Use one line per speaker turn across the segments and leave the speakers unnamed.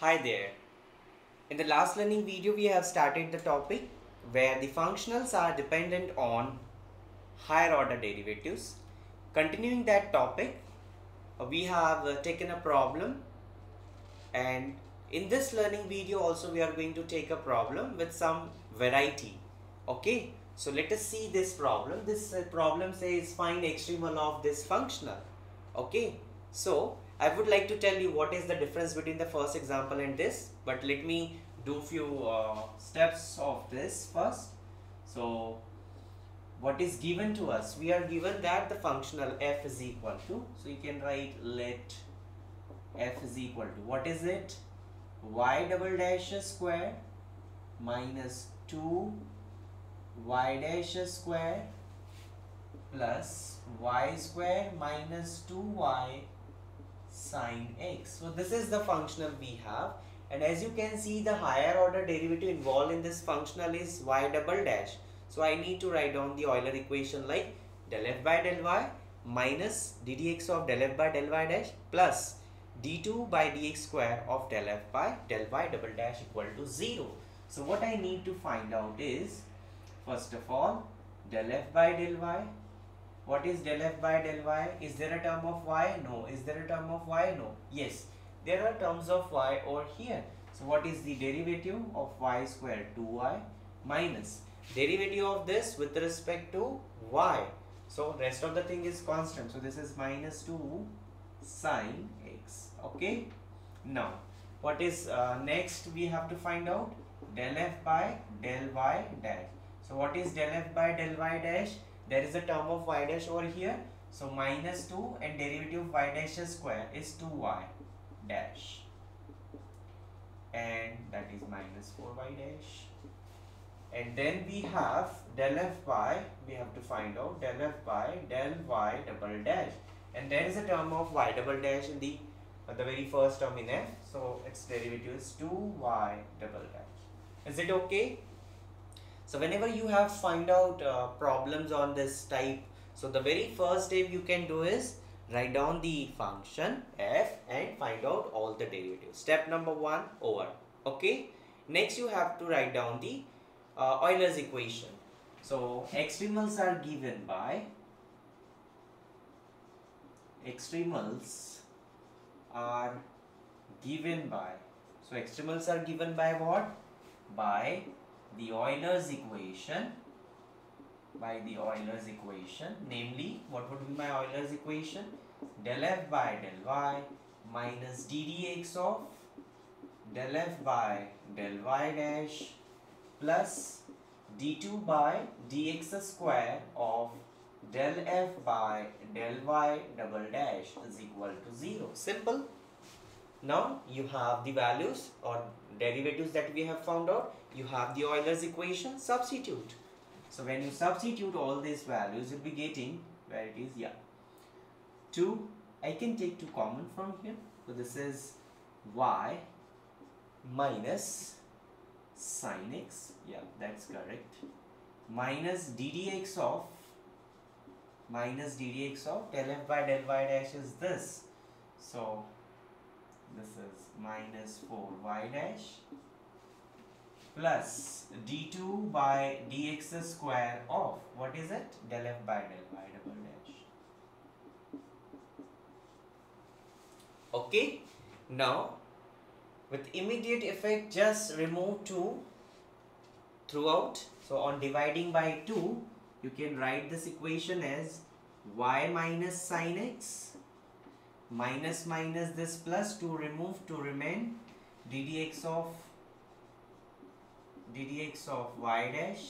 Hi there. In the last learning video, we have started the topic where the functionals are dependent on higher order derivatives. Continuing that topic, uh, we have uh, taken a problem and in this learning video also we are going to take a problem with some variety. Okay, so let us see this problem. This uh, problem says find extremal of this functional. Okay, so I would like to tell you what is the difference between the first example and this but let me do few uh, steps of this first. So what is given to us? We are given that the functional f is equal to so you can write let f is equal to what is it? y double dash square minus 2 y dash square plus y square minus 2y sine x. So this is the functional we have and as you can see the higher order derivative involved in this functional is y double dash. So I need to write down the Euler equation like del f by del y minus ddx of del f by del y dash plus d2 by dx square of del f by del y double dash equal to 0. So what I need to find out is first of all del f by del y what is del f by del y? Is there a term of y? No. Is there a term of y? No. Yes. There are terms of y over here. So what is the derivative of y square 2y minus derivative of this with respect to y. So rest of the thing is constant. So this is minus 2 sine x. Okay. Now what is uh, next we have to find out del f by del y dash. So what is del f by del y dash? There is a term of y dash over here. So minus 2 and derivative of y dash square is 2y dash. And that is minus 4y dash. And then we have del f by we have to find out del f by del y double dash. And there is a term of y double dash in the uh, the very first term in f. So its derivative is 2y double dash. Is it okay so whenever you have find out uh, problems on this type, so the very first step you can do is write down the function f and find out all the derivatives. Step number one over. Okay. Next you have to write down the uh, Euler's equation. So extremals are given by extremals are given by so extremals are given by what by the Euler's equation by the Euler's equation namely what would be my Euler's equation? Del f by del y minus ddx of del f by del y dash plus d2 by dx square of del f by del y double dash is equal to 0 simple now you have the values or derivatives that we have found out. You have the Euler's equation substitute. So when you substitute all these values you'll be getting where it is yeah. 2 I can take 2 common from here. So this is y minus sin x. Yeah that's correct. Minus ddx of minus ddx of del f by del y dash is this. So this is minus 4y dash plus d2 by dx square of what is it? Del f by del y double dash. Okay now with immediate effect just remove 2 throughout so on dividing by 2 you can write this equation as y minus sine x minus minus this plus to remove to remain ddx of ddx of y dash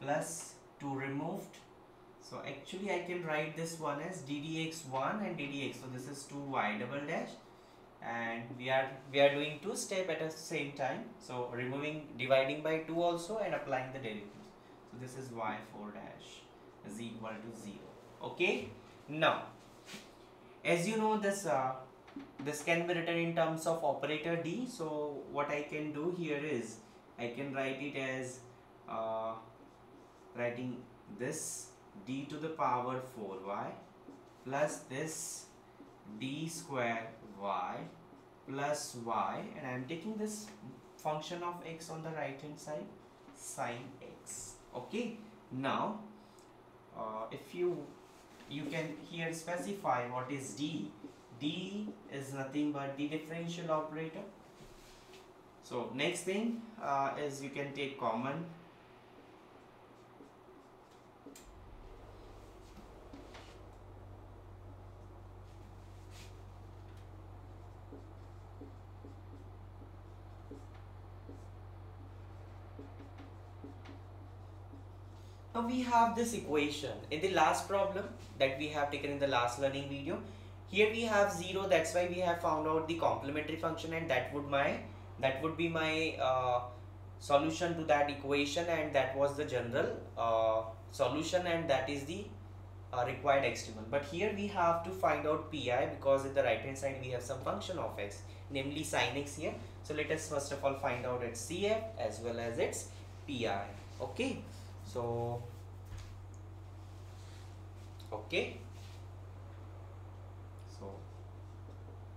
plus 2 removed. So actually I can write this one as ddx1 and ddx so this is 2y double dash. And we are we are doing two step at the same time. So removing dividing by 2 also and applying the derivatives. So this is y4 dash is equal to 0 okay? Now as you know this uh, this can be written in terms of operator d. So what I can do here is I can write it as uh, writing this d to the power 4y plus this d square y plus y. And I am taking this function of x on the right hand side sine x. Okay? Now uh, if you you can here specify what is d. D is nothing but the differential operator. So next thing uh, is you can take common we have this equation. In the last problem that we have taken in the last learning video. Here we have 0 that's why we have found out the complementary function and that would my that would be my uh, solution to that equation and that was the general uh, solution and that is the uh, required extremum but here we have to find out pi because in the right hand side we have some function of x namely sin x here. So let us first of all find out its cf as well as its pi okay? So okay. So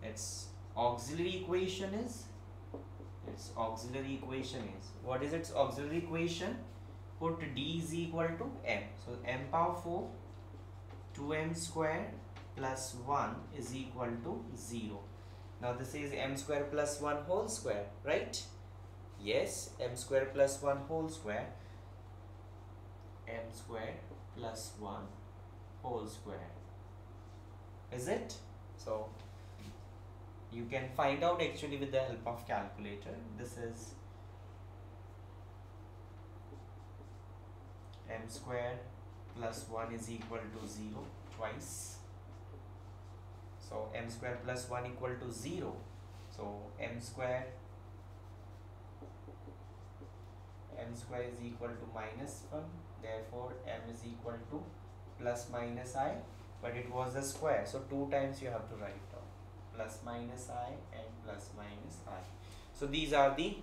its auxiliary equation is its auxiliary equation is what is its auxiliary equation? Put d is equal to m. So m power 4 2m square plus 1 is equal to 0 now this is m square plus 1 whole square right? Yes m square plus 1 whole square. M square plus 1 whole square. Is it? So you can find out actually with the help of calculator. This is m square plus 1 is equal to 0 twice. So m square plus 1 equal to 0 so m square m square is equal to minus 1 therefore m is equal to plus minus i but it was a square. So two times you have to write down. Plus minus i and plus minus i. So these are the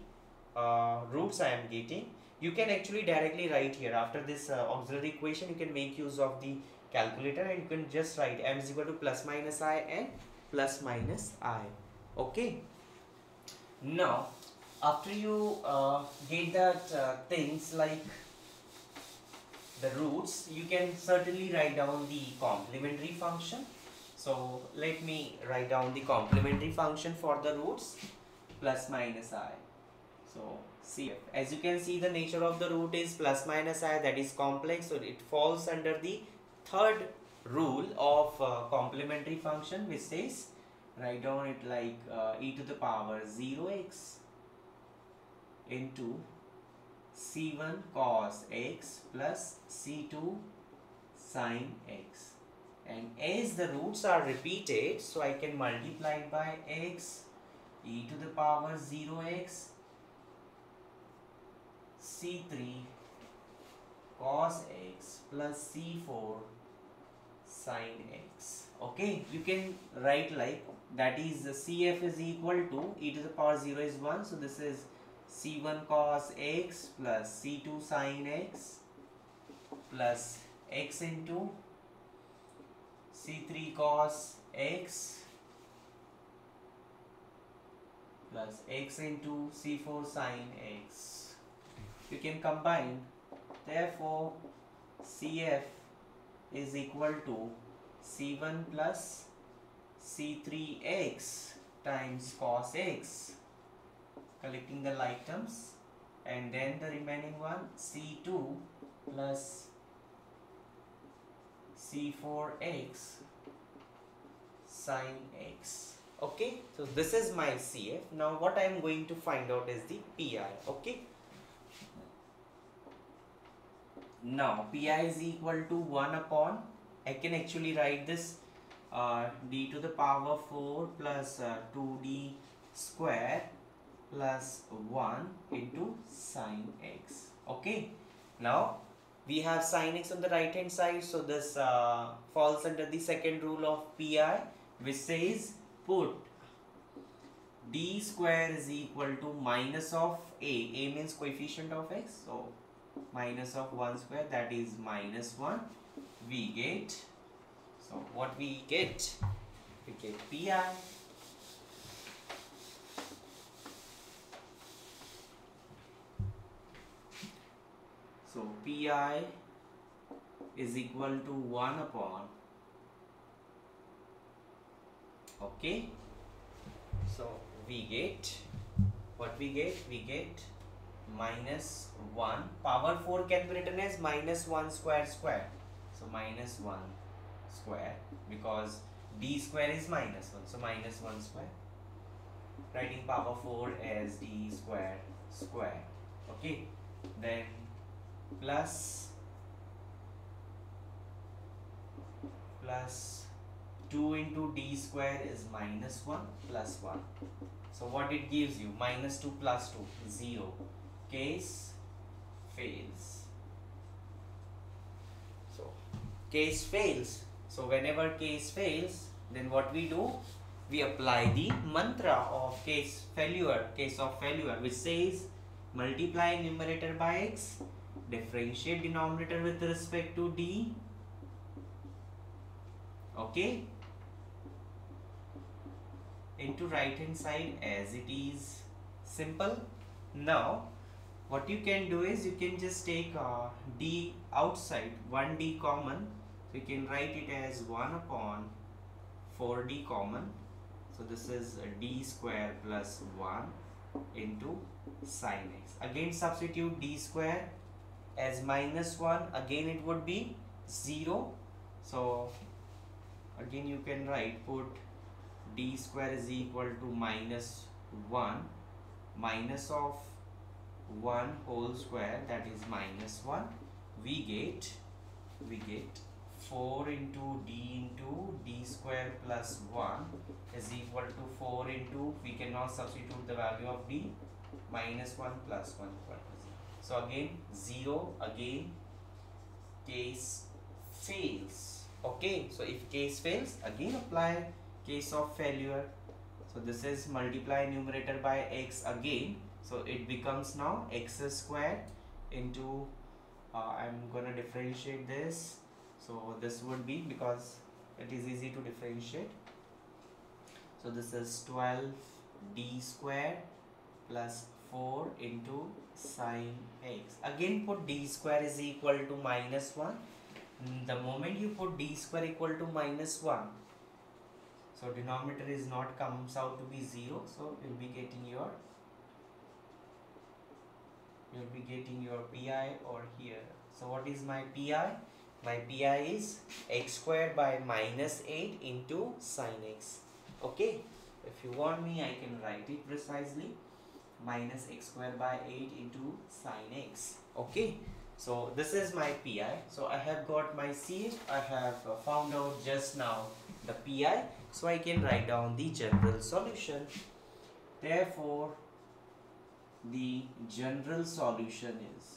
uh, roots i am getting. You can actually directly write here. After this uh, auxiliary equation you can make use of the calculator and you can just write m is equal to plus minus i and plus minus i. Okay? Now after you uh, get that uh, things like the roots you can certainly write down the complementary function. So let me write down the complementary function for the roots plus minus i. So see as you can see the nature of the root is plus minus i that is complex. So it falls under the third rule of uh, complementary function which says write down it like uh, e to the power 0x into c1 cos x plus c2 sin x. And as the roots are repeated so I can multiply by x e to the power 0x c3 cos x plus c4 sin x. Okay you can write like that is the cf is equal to e to the power 0 is 1 so this is c1 cos x plus c2 sin x plus x into c3 cos x plus x into c4 sin x. You can combine. Therefore cf is equal to c1 plus c3x times cos x collecting the like terms and then the remaining one C2 plus C4x sine x okay so this is my CF now what I am going to find out is the PI okay? Now PI is equal to 1 upon I can actually write this uh, d to the power 4 plus uh, 2d square plus 1 into sine x. Okay. Now we have sine x on the right hand side. So this uh, falls under the second rule of pi which says put d square is equal to minus of a. A means coefficient of x. So minus of 1 square that is minus 1 we get so what we get? We get pi pi is equal to 1 upon okay? So we get what we get? We get minus 1 power 4 can be written as minus 1 square square. So minus 1 square because d square is minus 1 so minus 1 square. Writing power 4 as d square square okay? Then plus plus 2 into d square is minus 1 plus 1 so what it gives you? Minus 2 plus 2 0 case fails. So case fails. So whenever case fails then what we do? We apply the mantra of case failure case of failure which says multiply numerator by x differentiate denominator with respect to d. Okay? Into right hand side as it is simple. Now what you can do is you can just take uh, d outside 1d common. So you can write it as 1 upon 4d common. So this is d square plus 1 into sine x. Again substitute d square as minus 1 again it would be 0 so again you can write put d square is equal to minus 1 minus of 1 whole square that is minus 1 we get we get 4 into d into d square plus 1 is equal to 4 into we cannot substitute the value of d minus 1 plus 1 equal to 0 so again 0 again case fails. Okay so if case fails again apply case of failure. So this is multiply numerator by x again. So it becomes now x square into uh, I'm gonna differentiate this. So this would be because it is easy to differentiate. So this is 12 d square plus 4 into sine x. Again put d square is equal to minus 1 the moment you put d square equal to minus 1 so denominator is not comes out to be 0 so you'll be getting your you'll be getting your pi or here. So what is my pi? My pi is x square by minus 8 into sine x. Okay? If you want me i can write it precisely minus x square by 8 into sine x. Okay so this is my pi so i have got my c i have found out just now the pi so I can write down the general solution. Therefore, the general solution is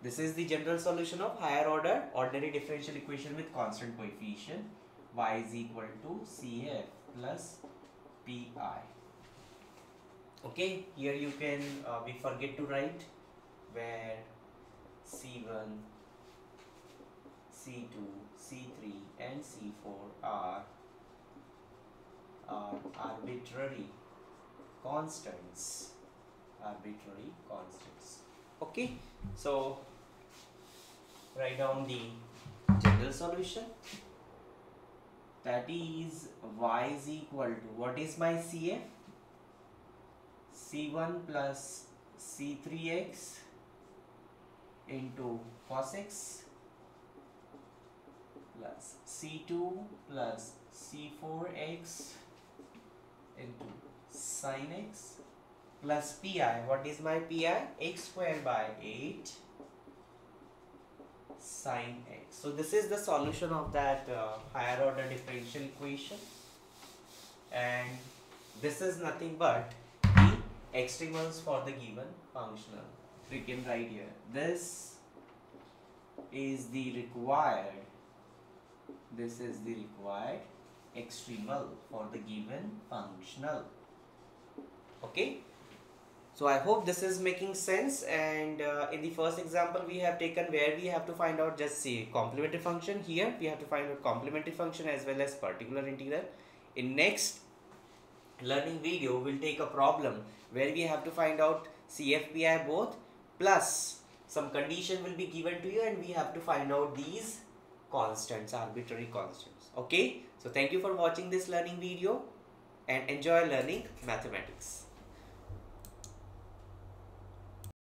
this is the general solution of higher order ordinary differential equation with constant coefficient y is equal to CF plus PI. Okay, here you can uh, we forget to write where C1 C2, C3 and C4 are, are arbitrary constants. Arbitrary constants. Okay so write down the general solution that is y is equal to what is my CF C1 plus C3x into cos x plus C2 plus C4x into sin x plus pi. What is my pi? x square by 8 sin x. So this is the solution of that uh, higher order differential equation and this is nothing but the extremals for the given functional. We can write here. This is the required this is the required extremal for the given functional okay so I hope this is making sense and uh, in the first example we have taken where we have to find out just see complementary function here we have to find out complementary function as well as particular integral in next learning video we'll take a problem where we have to find out CFPI both plus some condition will be given to you and we have to find out these constants, arbitrary constants. Okay, so thank you for watching this learning video and enjoy learning mathematics.